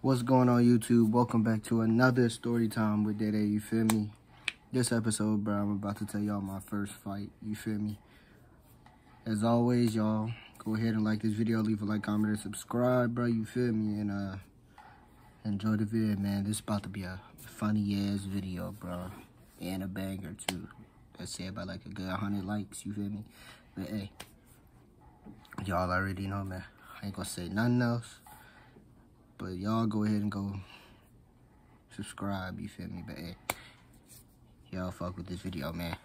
What's going on YouTube? Welcome back to another story time with DayDay, you feel me? This episode, bro, I'm about to tell y'all my first fight, you feel me? As always, y'all, go ahead and like this video, leave a like, comment, and subscribe, bro, you feel me? And, uh, enjoy the video, man. This is about to be a funny-ass video, bro. And a banger, too. Let's say about, like, a good 100 likes, you feel me? But, hey, y'all already know, man. I ain't gonna say nothing else. But y'all go ahead and go subscribe, you feel me? But hey, y'all fuck with this video, man.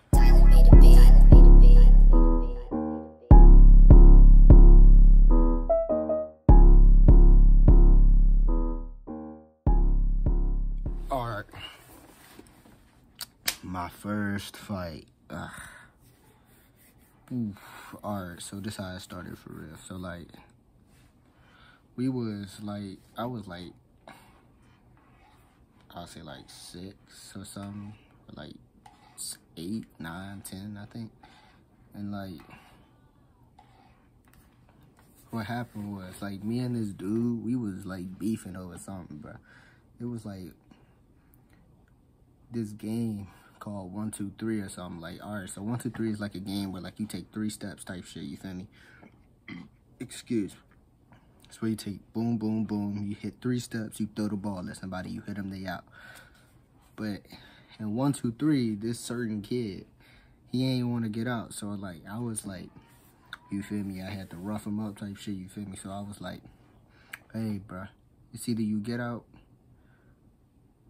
Alright. My first fight. Alright, so this how it started for real. So like we was like I was like I'll say like six or something, like eight, nine, ten, I think. And like what happened was like me and this dude, we was like beefing over something, bro. It was like this game called one, two, three or something. Like, all right, so one, two, three is like a game where like you take three steps type shit, you feel me? Excuse that's where you take boom, boom, boom. You hit three steps, you throw the ball at somebody, you hit them, they out. But in one, two, three, this certain kid, he ain't want to get out. So like, I was like, you feel me? I had to rough him up type shit, you feel me? So I was like, hey, bro, it's either you get out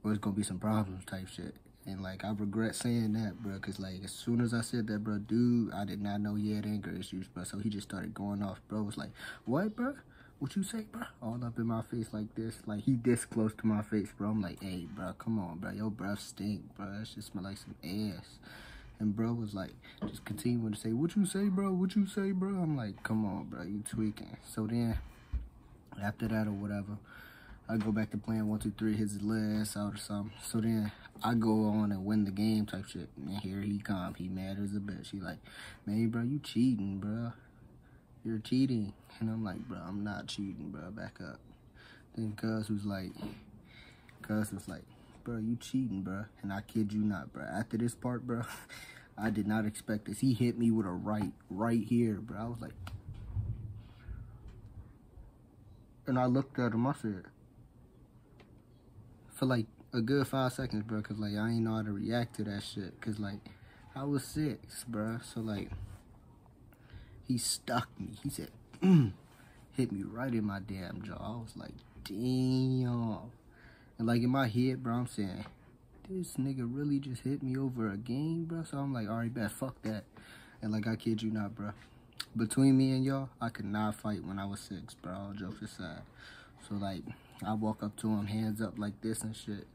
or it's gonna be some problems type shit. And like, I regret saying that, bro, because like, as soon as I said that, bro, dude, I did not know he had anger issues, bro. So he just started going off, bro. was like, what, bro? What you say, bro? All up in my face like this. Like, he this close to my face, bro. I'm like, hey, bro, come on, bro. Your breath stink, bro. That just smell like some ass. And bro was like, just continuing to say, what you say, bro? What you say, bro? I'm like, come on, bro. You tweaking. So then, after that or whatever, I go back to playing one, two, three, his ass out or something. So then I go on and win the game type shit. And here he come. He mad as a bitch. He like, man, bro, you cheating, bro you're cheating. And I'm like, bro, I'm not cheating, bro. Back up. Then Cuz was like, Cuz was like, bro, you cheating, bro. And I kid you not, bro. After this part, bro, I did not expect this. He hit me with a right, right here, bro. I was like, and I looked at him, I said, for like a good five seconds, bro, because like I ain't know how to react to that shit. Because like I was six, bro. So like, he stuck me. He said, mm, hit me right in my damn jaw. I was like, damn. And like in my head, bro, I'm saying, this nigga really just hit me over a game, bro. So I'm like, all right, bet, fuck that. And like, I kid you not, bro. Between me and y'all, I could not fight when I was six, bro. All jokes aside. So like, I walk up to him, hands up like this and shit.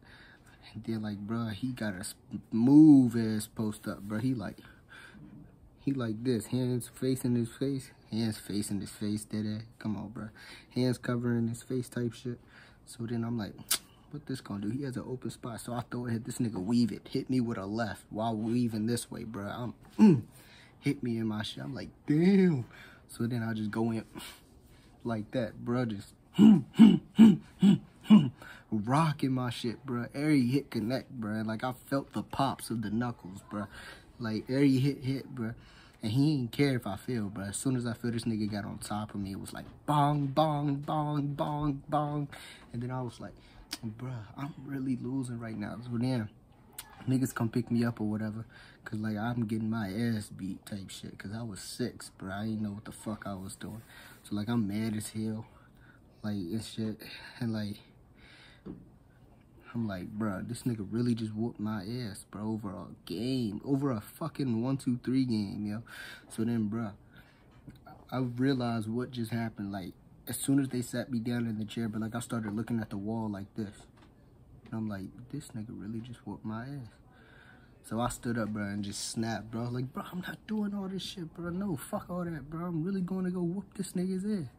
And then like, bro, he got a move ass post up, bro. He like, he like this, hands facing his face, hands facing his face, dead Come on, bro. Hands covering his face type shit. So then I'm like, what this gonna do? He has an open spot. So I throw it, hit this nigga, weave it. Hit me with a left while weaving this way, bro. I'm, mm, hit me in my shit. I'm like, damn. So then I just go in like that, bro. Just rocking my shit, bro. Every hit connect, bro. Like I felt the pops of the knuckles, bro. Like every hit hit, bro. And he didn't care if I feel, bro. As soon as I feel this nigga got on top of me, it was like bong, bong, bong, bong, bong. And then I was like, bro, I'm really losing right now. So then niggas come pick me up or whatever. Cause like I'm getting my ass beat type shit. Cause I was six, bro. I didn't know what the fuck I was doing. So like I'm mad as hell. Like and shit. And like I'm like, bro, this nigga really just whooped my ass, bro, over a game, over a fucking one, two, three game, yo. So then, bro, I realized what just happened. Like, as soon as they sat me down in the chair, but like I started looking at the wall like this. And I'm like, this nigga really just whooped my ass. So I stood up, bro, and just snapped, bro. Like, bro, I'm not doing all this shit, bro. No, fuck all that, bro. I'm really going to go whoop this nigga's ass.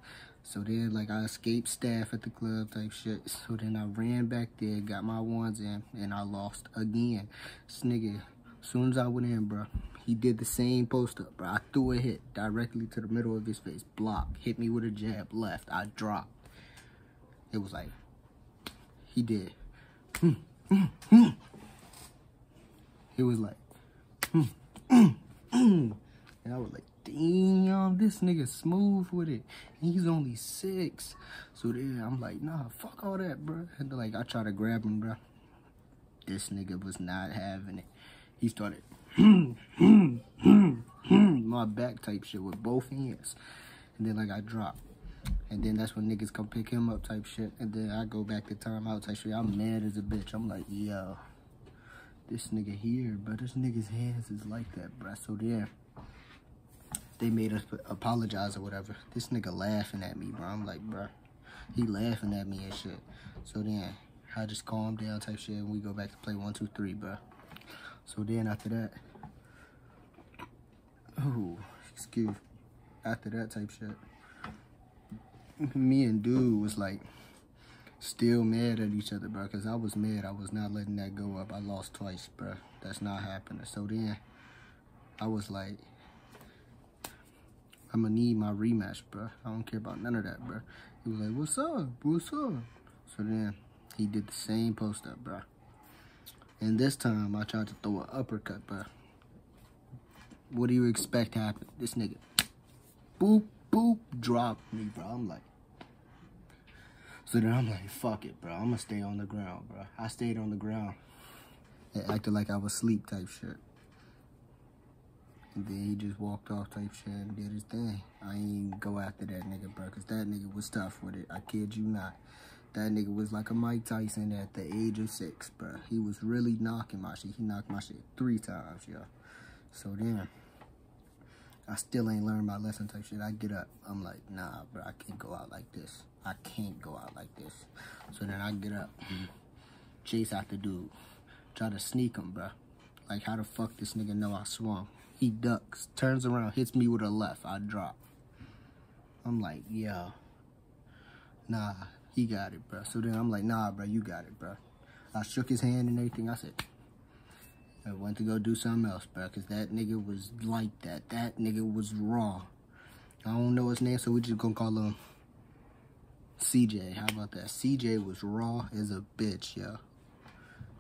So then, like, I escaped staff at the club type shit. So then I ran back there, got my ones in, and I lost again. This nigga, soon as I went in, bro, he did the same post up, bro. I threw a hit directly to the middle of his face. Block. Hit me with a jab. Left. I dropped. It was like, He did. Hmm, hmm, hmm. He was like, and I was like, damn, Um, this nigga smooth with it. And he's only six. So then I'm like, nah, fuck all that, bro. And like, I try to grab him, bro. This nigga was not having it. He started my back type shit with both hands. And then like I drop. And then that's when niggas come pick him up type shit. And then I go back to timeout type shit. I'm mad as a bitch. I'm like, yo, this nigga here, bro. This nigga's hands is like that, bro. So then they made us apologize or whatever. This nigga laughing at me, bro. I'm like, bro. He laughing at me and shit. So then I just calm down type shit and we go back to play one, two, three, bro. So then after that, oh, excuse, after that type shit, me and dude was like still mad at each other, bro. Cause I was mad. I was not letting that go up. I lost twice, bro. That's not happening. So then I was like, I'm gonna need my rematch, bro. I don't care about none of that, bro. He was like, what's up? What's up? So then he did the same post up, bro. And this time, I tried to throw an uppercut, bro. What do you expect to happen? This nigga, boop, boop, drop me, bro. I'm like, so then I'm like, fuck it, bro. I'm gonna stay on the ground, bro. I stayed on the ground. It acted like I was asleep type shit. Then he just walked off type shit and did his thing. I ain't go after that nigga, bro, because that nigga was tough with it. I kid you not. That nigga was like a Mike Tyson at the age of six, bro. He was really knocking my shit. He knocked my shit three times, yo. So then, I still ain't learned my lesson type shit. I get up. I'm like, nah, bro, I can't go out like this. I can't go out like this. So then I get up, chase after dude, try to sneak him, bro. Like, how the fuck this nigga know I swung? He ducks, turns around, hits me with a left. I drop. I'm like, yo, nah, he got it, bro. So then I'm like, nah, bro, you got it, bro. I shook his hand and everything. I said, I went to go do something else, bro, because that nigga was like that. That nigga was raw. I don't know his name, so we just gonna call him CJ. How about that? CJ was raw as a bitch, yo.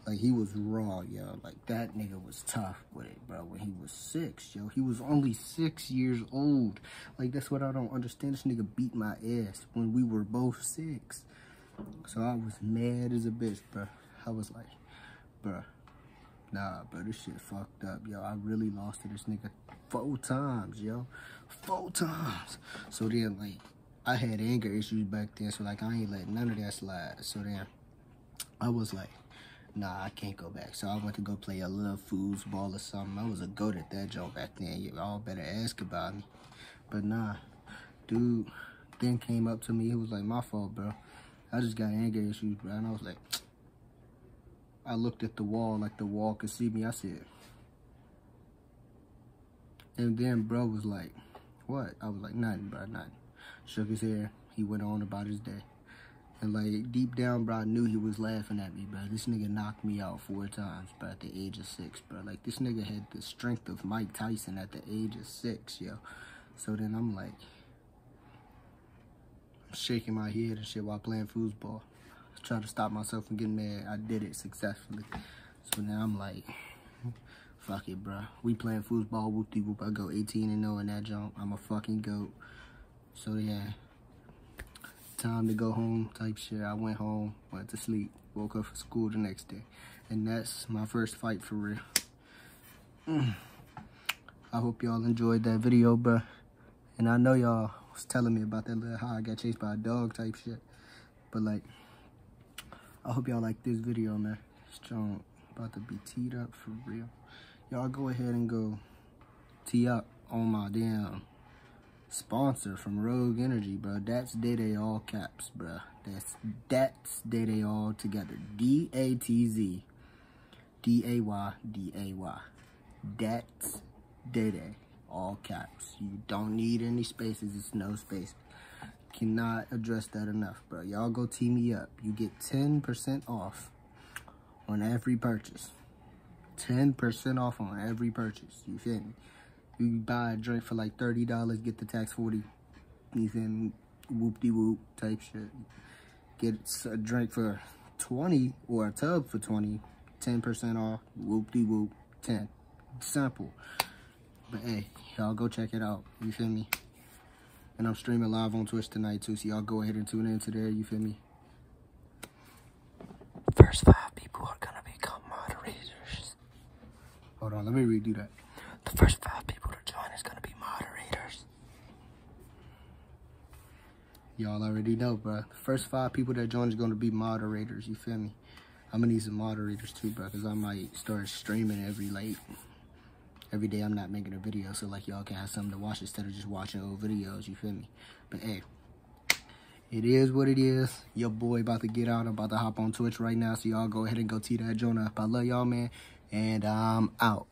Like, he was raw, yo. Like, that nigga was tough with it, bro. When he was six, yo. He was only six years old. Like, that's what I don't understand. This nigga beat my ass when we were both six. So I was mad as a bitch, bro. I was like, bro, nah, bro, this shit fucked up, yo. I really lost to this nigga four times, yo. Four times. So then, like, I had anger issues back then, so, like, I ain't let none of that slide. So then, I was like, nah, I can't go back. So I went to go play a little foosball or something. I was a goat at that joint back then. You all better ask about me. But nah, dude then came up to me. He was like, my fault, bro. I just got anger issues, bro. And I was like, I looked at the wall like the wall could see me. I said, and then bro was like, what? I was like, nothing, bro, nothing. Shook his hair. He went on about his day. And like deep down, bro, I knew he was laughing at me, bro. This nigga knocked me out four times, bro, at the age of six, bro. Like this nigga had the strength of Mike Tyson at the age of six, yo. So then I'm like, I'm shaking my head and shit while playing foosball. I Trying to stop myself from getting mad. I did it successfully. So now I'm like, fuck it, bro. We playing foosball, whoop de whoop. I go 18 and 0 in that jump. I'm a fucking goat. So yeah time to go home type shit. I went home, went to sleep, woke up for school the next day. And that's my first fight for real. Mm. I hope y'all enjoyed that video, bro. And I know y'all was telling me about that little how I got chased by a dog type shit. But like, I hope y'all like this video, man. Strong, about to be teed up for real. Y'all go ahead and go tee up on my damn sponsor from Rogue Energy, bro. That's Day all caps, bro. That's that's Day all together. D A T Z D A Y D A Y. That's Day all caps. You don't need any spaces. It's no space. Cannot address that enough, bro. Y'all go tee me up. You get 10% off on every purchase. 10% off on every purchase. You feel me? You buy a drink for like $30, get the tax 40 You feel me? Whoop-de-whoop type shit. Get a drink for 20 or a tub for 20, 10% off, whoop-de-whoop, 10. Simple. But hey, y'all go check it out. You feel me? And I'm streaming live on Twitch tonight too, so y'all go ahead and tune into there. You feel me? First five people are gonna become moderators. Hold on, let me redo that. The first five people to join is gonna be moderators. Y'all already know, bro. The first five people that join is gonna be moderators. You feel me? I'm gonna need some moderators too, bro, because I might start streaming every late every day I'm not making a video so like y'all can have something to watch instead of just watching old videos, you feel me? But hey, it is what it is. Your boy about to get out. I'm about to hop on Twitch right now, so y'all go ahead and go tee that joint up. I love y'all, man, and I'm out.